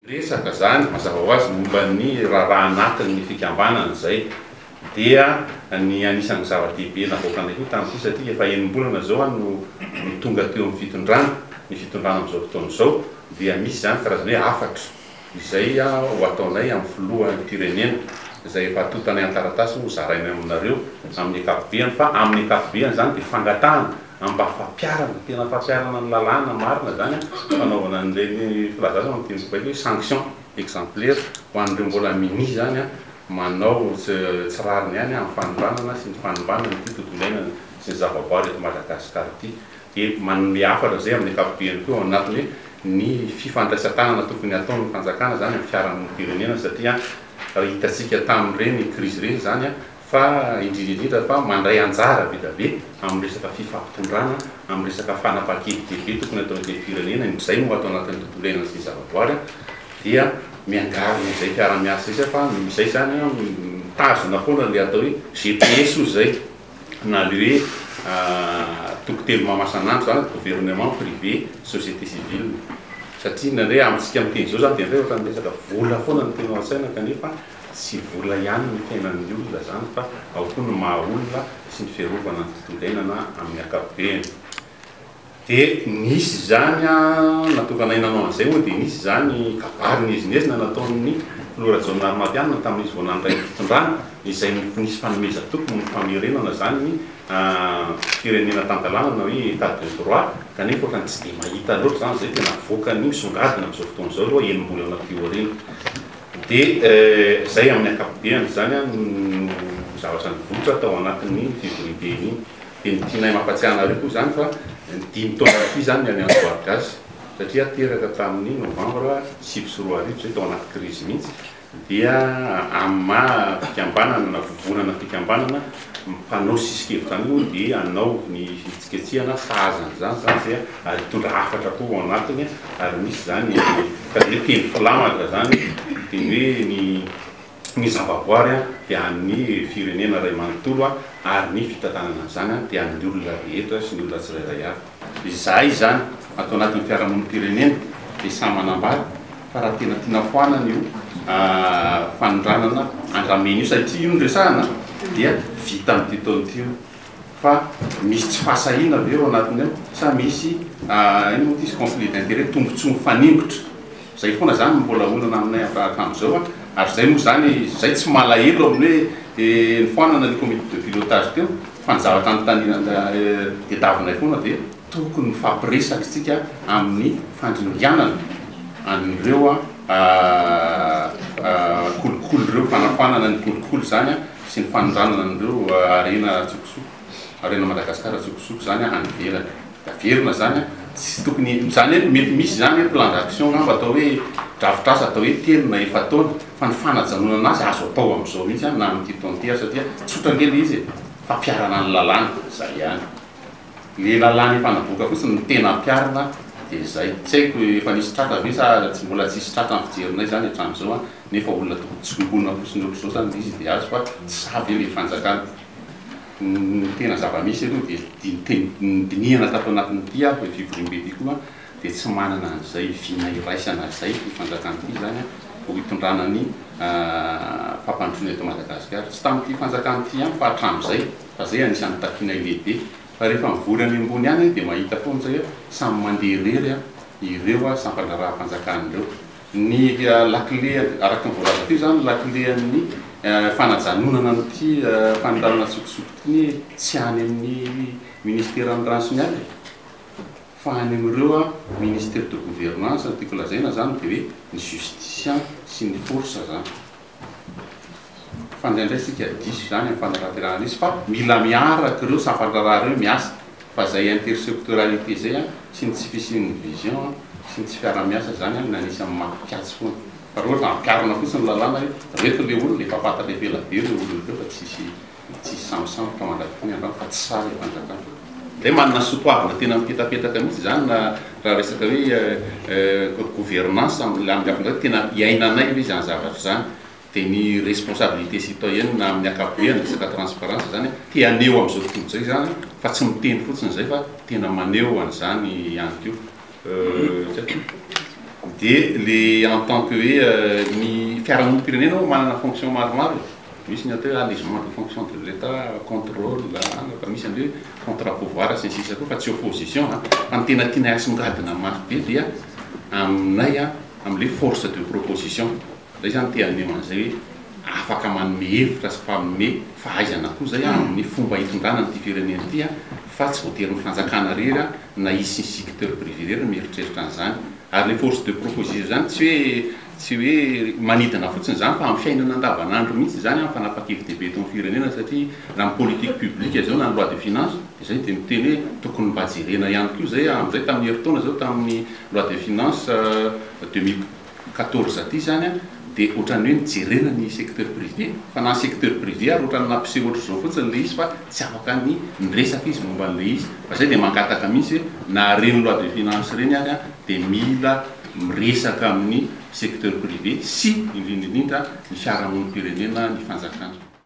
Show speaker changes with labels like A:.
A: Resaka zany mazava ho azy momba ny raharaha anatin' ny fikambanana izay dia ny anisan' ny zava-dehibe navoakanay koa tany ity satria efa enim-bolana zao aho no no tonga teo amin' ny fitondrana, ny fitondrana amin' izao fotoana izao dia misy izany karazana hoe hafatra izay ho ataonay amin' ny filohan' ny firenena izay efa atontanay an-taratasy ho zarainay aminareo amin' ny ankapobeny fa amin' ny ankapobeny izany dia fangatahana Ambafampiharana, tena fahatsiarana ny lalàna marina izany an, fanaovana an'ireny filazana ao amin'ny teny grika hoe sanction exemplaire ho an'ireo mbola minia izany an, manao tsy rariny ihany amin'ny fanondranana sy ny fanimbàna ity tontolo iainana sy ny zavaboary eto Madagascar ity. Dia manome hafatra izay amin'ny ankapobeny koa ao anatiny hoe ny fifandraisan-tanana tokony hataon'ny fanjakana izany amin'ny fiarahamonim-pirenena satria hitantsika tamin'ireny crise ireny izany an, fa indrindra indrindra fa mandray anjara be dia be amin'ny resaka fifampitondrana, amin'ny resaka fanapahan-kevitra lehibe tokony atao eto am-pirenena, indrizay moa ato anatin'ny tontolo iainana sy ny zavaboary an, dia miangavy izay mpiara-miasa izay fa izay izany an, mitazona foana ilay atao hoe GPS hozy izay, na ilay hoe toko telo mamasan'antoka izany, gouvernement, privé, société civile, satria indraindray amintsika miteny izao izany dia indray ohatran'ny resaka vola foana no tena ao an-tsaina kanefa, Tsy vola ihany no tenan'ny olona izany fa ao koa ny maha olona sy ny fiarovana ny tontolo iainana amin'ny ankapobeny. Dia nisy izany natokanay nanao an'izay moa dia nisy izany kabary nihezinezina nataon'ny filoha Rajaonarimampianina tamin'izy vao nandray ny fitondrana izay nisy fanomezan-toky momba ny famerenana izany ny firenena tan-dalàna na hoe état de droit kanefa ohatran'ny tsy dia mahita loatra izany izay tena avoakan'ny misongadina amin'izao fotoana izao aloha enim-bolana teo aoriana. Dia izay amin'ny ankapobeany, izany no zavatra nivoitra tao anatin'iny fivoriambe iny. Dia ny tianay mampatsiahy anareo koa izany fa dimy taona aty izany ny Alliance Bois Gasy, satria teraka tamin'ny novambra sivy sy roa arivo izay, tao anaty krizy mihitsy, dia amin'ny maha fikambanana na vovonana fikambanana mpanao sisikevitra an'io dia hanao ny. Fiketsehana sahaza an'izany izany dia ary hitondra hafatra koa ao anatiny ary misy izany karaha hoe teny filamatra izany teny hoe ny ny zavaboary dia an'ny firenena iray manontolo ary ny fitantanana an'izany dia an'ny olona rehetra sy ny olona tsirairay avy. Izahay izany ato anatin'ny fiarahamonim-pirenena dia samy manambara fa raha tena tiana foanana io fanondranana andramena io satria io no resahana dia vita amin'ity taona ity io. Fa misy tsy fahasahiana ve ao anatiny ao? Sa misy inona moa ity izy, conflit d'intérêt, tombotsoa mifaningotra? Izay foana izany no mbola olana aminay hatramin'izao an! Ary izay moa izany, izay tsy malahelo amin'ny hoe nifoanana ny comité de pilotage teo, fa ny zavatra anontaniana tadiavinay foana dia tokony mifampiresaka isika amin'ny fandringanana an'ireo kolikoly ireo, fanafoanana ny kolikoly izany an! sy ny fanondranana an'ireo harena an-tsokosoko, harena Madagascar an-tsokosoko izany any ivelany. Dia averina izany, tsy tokony, izany hoe mety misy izany hoe plan d'action angamba atao hoe drafitr'asa atao hoe telo na efa-taona, fa ny fanajanonana azy azo atao amin'izao mihitsy an, na amin'ity taona ity ary satria tsotra ange ilay izy e! fampiharana ny lalàna, izay ihany. Ilay lalàna efa navoaka fotsiny no tena ampiharina dia izay. Tsy haiko efa nisy tratra ve sa tsy mbola tsy hisy tratra amin'ny fijerinay izany hatramin'izao an. Nefa olona tokony tsimponina fotsiny ohatr'izao zany le izy dia azy fa tsy sahy ve le fanjakana? Ny tena zava-misy aloha dia ny teny nodinihana tato anatin'ity aho ity fivoriambe ity koa dia tsy manana an'izay vina iraisana izay ity fanjakana ity izany ho itondrana ny fampandrosoana eto Madagasikara. Tsy tamin'ity fanjakana ity ihany fa hatramin'izay fa izay anisan'ny takianay lehibe fa rehefa mivory any ambony any dia mahita foana izay samy mandeha irery ireo sampan-draharaham-panjakana ireo. Ny lakile, araka ny voalaza teo izany, ny lakilen'ny fanajanonana an'ity fanondranana an-tsokosoko ity anie tsy any amin'ny Ministeran'ny Rano sy ny Ala e! fa any amin'ireo Ministère de Gouvernance no tiako lazaina izany dia hoe ny Justice sy ny Force izany. Fa indraindray isika diso izany amin'ny fanaraterana lesy fa mila miaraka ireo sampan'ny raharaha ireo miasa fa izay intersectorialité izay an sy ny tsy fisian'ny vision an sy ny tsy fiarahamiasa izany an no anisan'ny mampiatsy foana fa raha ohatra ampiharina fotsiny ny lalàna hoe reto ilay olona efa fantatra efa ela be ireo olona ireo fa tsisy dia tsy hisy sambosambotra ao an-dRajoelina angamba fa tsy sahy am-panjakana. Dia manana soa toavina tena mipetapetraka mihitsy izany na raha resaka hoe gouvernance amin'ny ankapobeny, tena iainanay ve izany zavatra izany? Dia ny responsabilité citoyenne na amin'ny ankapobeany, resaka transparence izany, te haneho amin'izao tontolo izao izany fa tsy miteny fotsiny izay fa tena maneho an'izany ihany koa. Dia le en tant que hoe ny fiarahamonim-pirenena moa manana fonction maromaro e. Misy ny atao hoe allégement de fonction de l'Etat, contrôle, an, fa misy anle contre pouvoir sy ny sisa koa fa tsy opposition an. Fa ny tena tianay asongadina mafy be dia aminay an, amle force de proposition. Zay zany te haneho an'izay hoe afaka manome hevitra sy mpanome fahaizana koa zay amin'ny fomba hitondrana an'ity firenena ity an, fa tsy voatery ny fanjakana rery an, na hisy ny secteur privé irery no mieritreritra an'izany, ary ilay force de proposition izany tsy hoe tsy hoe manidina fotsiny izany fa amin'ny fiainana andavanandro mihitsy izany amin'ny fanapahan-kevi-dehibe eto amin'ny firenena satria na ny politique publique izao na ny loi de finance dia izay dia miteny hoe tokony mba jerena ihany koa izay amin'izay tamin'ny herintaona izao tamin'ny loi de finance deux mille quatorze aty izany an, dia ohatran'ny hoe mijerena ny secteur privé, fa na ny secteur privé ary ohatran'ny nampiseho ohatr'izao fotsiny ilay izy fa tsy afaka ny niresaka izy momba an'ilay izy, fa izay dia mangataka mihitsy hoe na ireny loi de finance ireny ary an dia mila miresaka amin'ny secteur privé sy indrindra indrindra ny fiarahamonim-pirenena ny fanjakana.